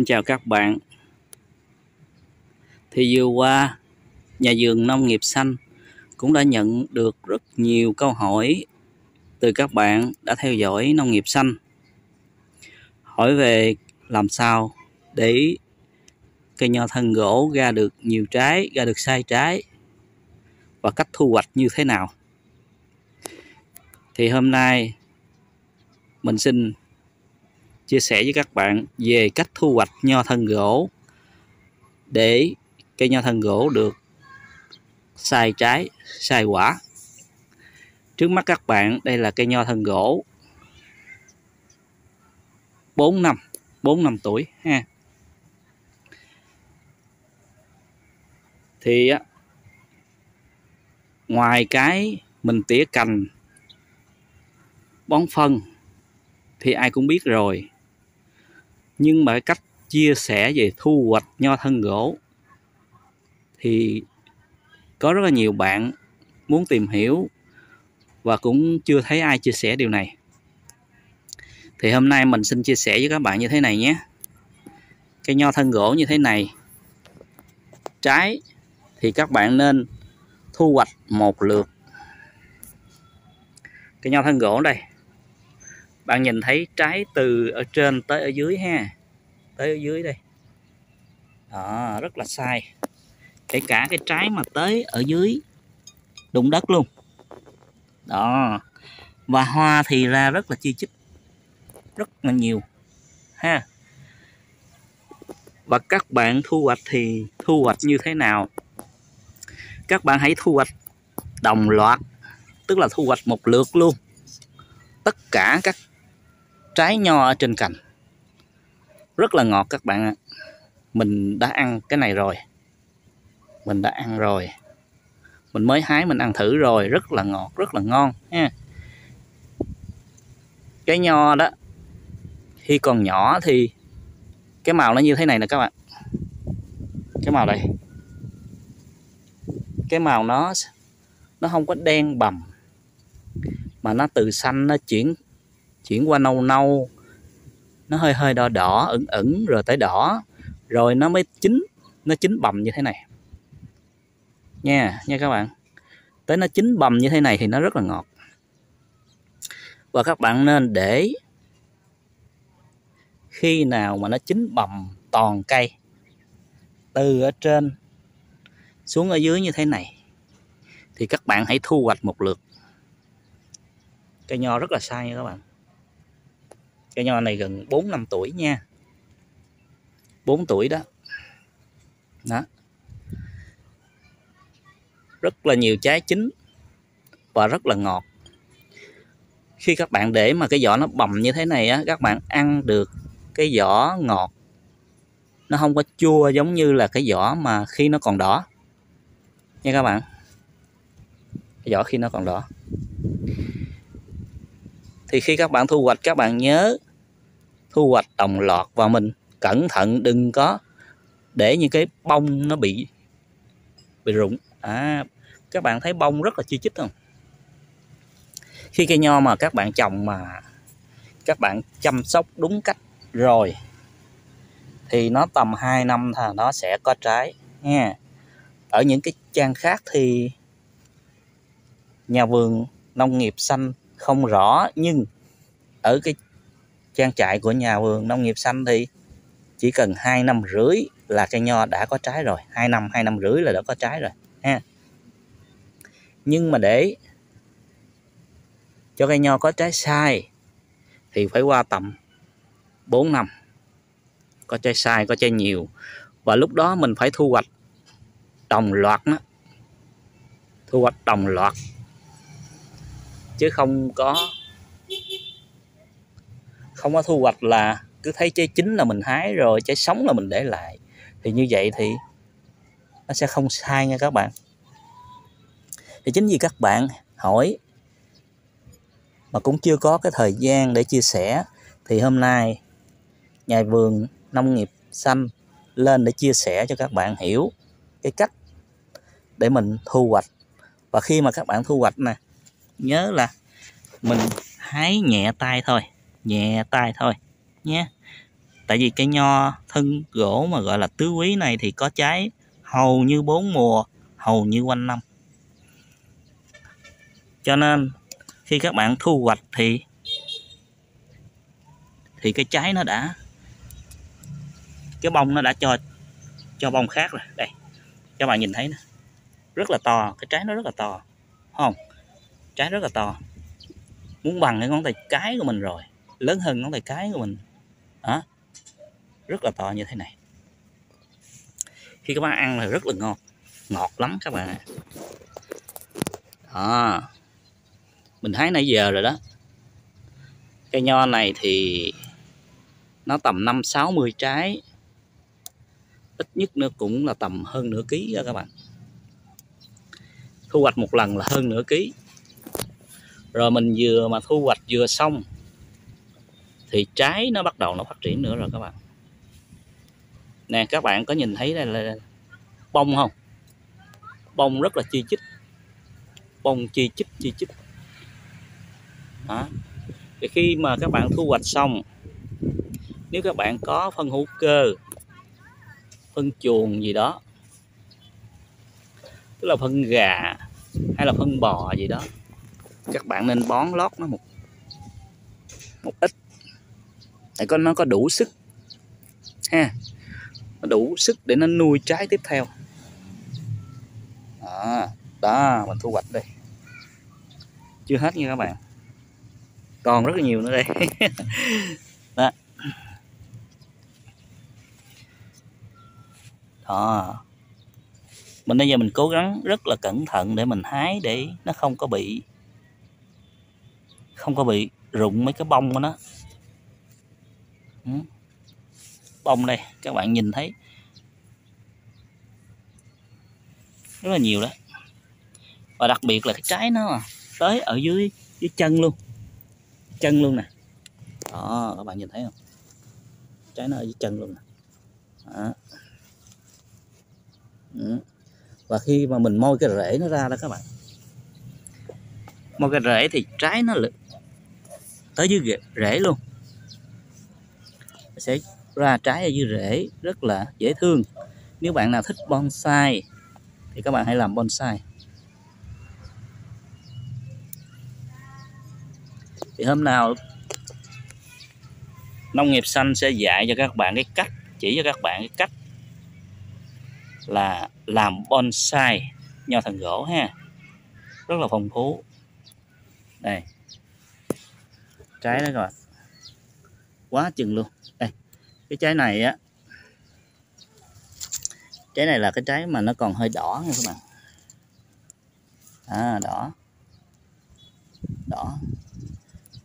Xin chào các bạn. Thì vừa qua, nhà vườn nông nghiệp xanh cũng đã nhận được rất nhiều câu hỏi từ các bạn đã theo dõi nông nghiệp xanh. Hỏi về làm sao để cây nho thân gỗ ra được nhiều trái, ra được sai trái và cách thu hoạch như thế nào. Thì hôm nay mình xin chia sẻ với các bạn về cách thu hoạch nho thân gỗ để cây nho thân gỗ được sai trái, sai quả. Trước mắt các bạn đây là cây nho thân gỗ 4 năm, 4 năm tuổi ha. Thì ngoài cái mình tỉa cành bón phân thì ai cũng biết rồi nhưng mà cách chia sẻ về thu hoạch nho thân gỗ thì có rất là nhiều bạn muốn tìm hiểu và cũng chưa thấy ai chia sẻ điều này. Thì hôm nay mình xin chia sẻ với các bạn như thế này nhé. Cây nho thân gỗ như thế này, trái thì các bạn nên thu hoạch một lượt. Cây nho thân gỗ đây bạn nhìn thấy trái từ ở trên tới ở dưới ha? Tới ở dưới đây. Đó, rất là sai. Kể cả cái trái mà tới ở dưới đụng đất luôn. Đó. Và hoa thì ra rất là chi chít. Rất là nhiều. Ha. Và các bạn thu hoạch thì thu hoạch như thế nào? Các bạn hãy thu hoạch đồng loạt tức là thu hoạch một lượt luôn. Tất cả các trái nho ở trên cành. Rất là ngọt các bạn ạ. Mình đã ăn cái này rồi. Mình đã ăn rồi. Mình mới hái, mình ăn thử rồi. Rất là ngọt, rất là ngon, ha. Cái nho đó, khi còn nhỏ thì cái màu nó như thế này nè các bạn. Cái màu đây. Cái màu nó nó không có đen bầm, mà nó từ xanh nó chuyển chuyển qua nâu nâu. Nó hơi hơi đỏ đỏ, ửng ửng rồi tới đỏ. Rồi nó mới chín, nó chín bầm như thế này. Nha nha các bạn. Tới nó chín bầm như thế này thì nó rất là ngọt. Và các bạn nên để khi nào mà nó chín bầm toàn cây, từ ở trên xuống ở dưới như thế này, thì các bạn hãy thu hoạch một lượt. Cây nho rất là sai nha các bạn cây nho này gần 4 năm tuổi nha. 4 tuổi đó. Đó. Rất là nhiều trái chín và rất là ngọt. Khi các bạn để mà cái vỏ nó bầm như thế này á, các bạn ăn được cái vỏ ngọt, nó không có chua giống như là cái vỏ mà khi nó còn đỏ. Nha các bạn. Cái vỏ khi nó còn đỏ thì khi các bạn thu hoạch các bạn nhớ thu hoạch đồng loạt và mình. Cẩn thận đừng có để những cái bông nó bị bị rụng. À, các bạn thấy bông rất là chi chít không? Khi cây nho mà các bạn trồng mà các bạn chăm sóc đúng cách rồi thì nó tầm 2 năm thì nó sẽ có trái nha ở những cái trang khác thì nhà vườn nông nghiệp xanh không rõ, nhưng ở cái trang trại của nhà vườn nông nghiệp xanh thì chỉ cần hai năm rưỡi là cây nho đã có trái rồi. Hai năm hai năm rưỡi là đã có trái rồi, ha. Nhưng mà để cho cây nho có trái sai thì phải qua tầm 4 năm. Có trái sai, có trái nhiều. Và lúc đó mình phải thu hoạch đồng loạt đó. Thu hoạch đồng loạt chứ không có không có thu hoạch là cứ thấy trái chín là mình hái rồi, trái sống là mình để lại. Thì như vậy thì nó sẽ không sai nha các bạn. Thì chính vì các bạn hỏi mà cũng chưa có cái thời gian để chia sẻ, thì hôm nay nhà vườn nông nghiệp xanh lên để chia sẻ cho các bạn hiểu cái cách để mình thu hoạch. Và khi mà các bạn thu hoạch nè nhớ là mình hái nhẹ tay thôi, nhẹ tay thôi nhé. Tại vì cây nho thân gỗ mà gọi là tứ quý này thì có trái hầu như bốn mùa, hầu như quanh năm. Cho nên khi các bạn thu hoạch thì thì cái trái nó đã, cái bông nó đã cho cho bông khác rồi. Đây các bạn nhìn thấy nè. Rất là to, cái trái nó rất là to không? Trái rất là to. Muốn bằng cái ngón tay cái của mình rồi, lớn hơn ngón tay cái của mình. Đó, rất là to như thế này. Khi các bạn ăn là rất là ngon, ngọt lắm các bạn ạ. Đó, mình hái nãy giờ rồi đó. Cây nho này thì nó tầm năm sáu mươi trái. Ít nhất nữa cũng là tầm hơn nửa ký đó các bạn. Thu hoạch một lần là hơn nửa ký rồi mình vừa mà thu hoạch vừa xong, thì trái nó bắt đầu nó phát triển nữa rồi các bạn. Nè, các bạn có nhìn thấy đây là bông không? Bông rất là chi chít. Bông chi chít chi chít. Đó. thì khi mà các bạn thu hoạch xong, nếu các bạn có phân hữu cơ, phân chuồng gì đó, tức là phân gà hay là phân bò gì đó các bạn nên bón lót nó một một ít. Để có nó có đủ sức ha. Nó đủ sức để nó nuôi trái tiếp theo. Đó, đó mình thu hoạch đây. Chưa hết nha các bạn. Còn rất là nhiều nữa đây. Đó. đó. Mình bây giờ mình cố gắng rất là cẩn thận để mình hái để nó không có bị không có bị rụng mấy cái bông của nó ừ. bông đây, các bạn nhìn thấy. Rất là nhiều đó. Và đặc biệt là cái trái nó tới ở dưới dưới chân luôn. Chân luôn nè. Đó, các bạn nhìn thấy không? Trái nó ở dưới chân luôn nè. Đó. Ừ. và khi mà mình môi cái rễ nó ra đó các bạn. Môi cái rễ thì trái nó tới dưới rễ luôn. Sẽ ra trái ở dưới rễ, rất là dễ thương. Nếu bạn nào thích bonsai, thì các bạn hãy làm bonsai. Thì hôm nào nông nghiệp xanh sẽ dạy cho các bạn cái cách, chỉ cho các bạn cái cách là làm bonsai nho thần gỗ ha. Rất là phong phú. Đây trái đó các bạn. Quá chừng luôn. Đây cái trái này á trái này là cái trái mà nó còn hơi đỏ nha các bạn. À đỏ. Đỏ.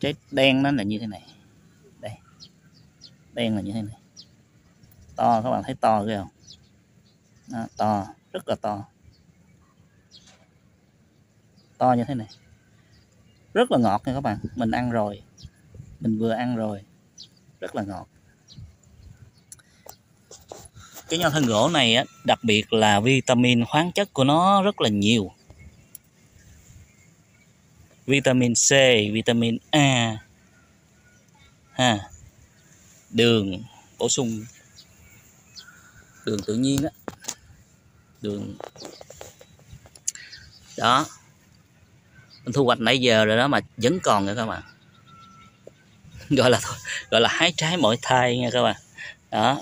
Trái đen nó là như thế này. Đây. Đen là như thế này. To các bạn thấy to ghê không? Đó, to rất là to. To như thế này. Rất là ngọt nha các bạn. Mình ăn rồi mình vừa ăn rồi. Rất là ngọt. Cái nho thân gỗ này á, đặc biệt là vitamin khoáng chất của nó rất là nhiều. Vitamin C vitamin A ha đường bổ sung. Đường tự nhiên á. Đường. Đó. Mình thu hoạch nãy giờ rồi đó mà vẫn còn nữa các bạn. gọi là gọi là hái trái mỗi thai nha các bạn. Đó.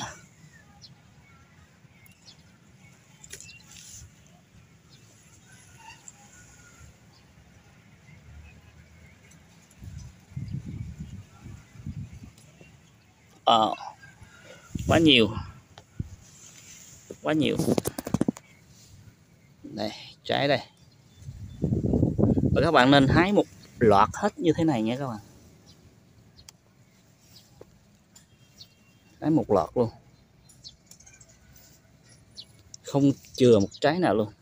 Ờ, quá nhiều. Quá nhiều. Đây trái đây. Và các bạn nên hái một loạt hết như thế này nha các bạn. Đấy một lọt luôn. Không chừa một trái nào luôn.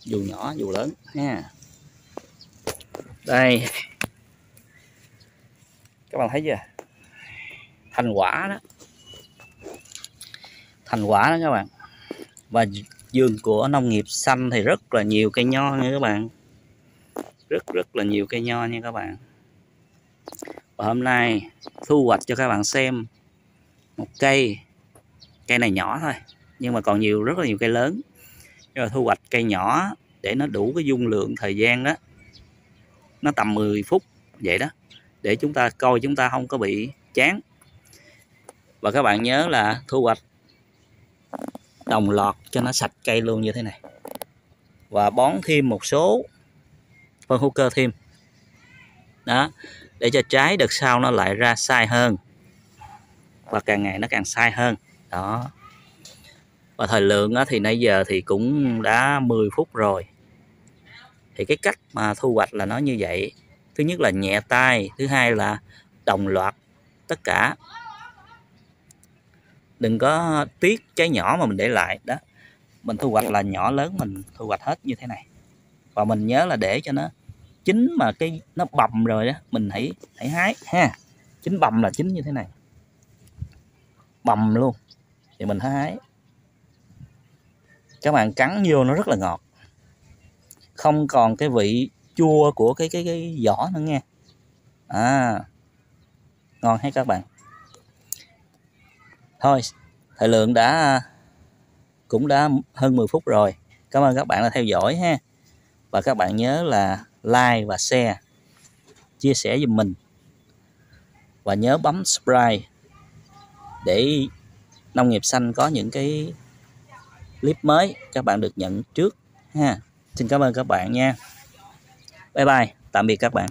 Dù nhỏ, dù lớn, ha. Đây. Các bạn thấy chưa? Thành quả đó. Thành quả đó các bạn. Và vườn của nông nghiệp xanh thì rất là nhiều cây nho nha các bạn. Rất rất là nhiều cây nho nha các bạn. Và hôm nay thu hoạch cho các bạn xem một cây cây này nhỏ thôi, nhưng mà còn nhiều, rất là nhiều cây lớn. Nhưng mà thu hoạch cây nhỏ để nó đủ cái dung lượng thời gian đó. Nó tầm 10 phút vậy đó, để chúng ta coi chúng ta không có bị chán. Và các bạn nhớ là thu hoạch đồng lọt cho nó sạch cây luôn như thế này. Và bón thêm một số phân hữu cơ thêm. Đó, để cho trái đợt sau nó lại ra sai hơn và càng ngày nó càng sai hơn. Đó. Và thời lượng thì nãy giờ thì cũng đã 10 phút rồi. Thì cái cách mà thu hoạch là nó như vậy. Thứ nhất là nhẹ tay, thứ hai là đồng loạt tất cả. Đừng có tiếc trái nhỏ mà mình để lại, đó. Mình thu hoạch là nhỏ lớn, mình thu hoạch hết như thế này. Và mình nhớ là để cho nó chín mà cái, nó bầm rồi đó mình hãy hãy hái ha. Chín bầm là chín như thế này bầm luôn. Thì mình hái các bạn cắn vô nó rất là ngọt. Không còn cái vị chua của cái cái cái vỏ nữa nghe à ngon hết các bạn. Thôi, thời lượng đã, cũng đã hơn 10 phút rồi. Cảm ơn các bạn đã theo dõi ha. Và các bạn nhớ là like và share, chia sẻ giùm mình. Và nhớ bấm subscribe để nông nghiệp xanh có những cái clip mới các bạn được nhận trước ha. Xin cảm ơn các bạn nha. Bye bye. Tạm biệt các bạn.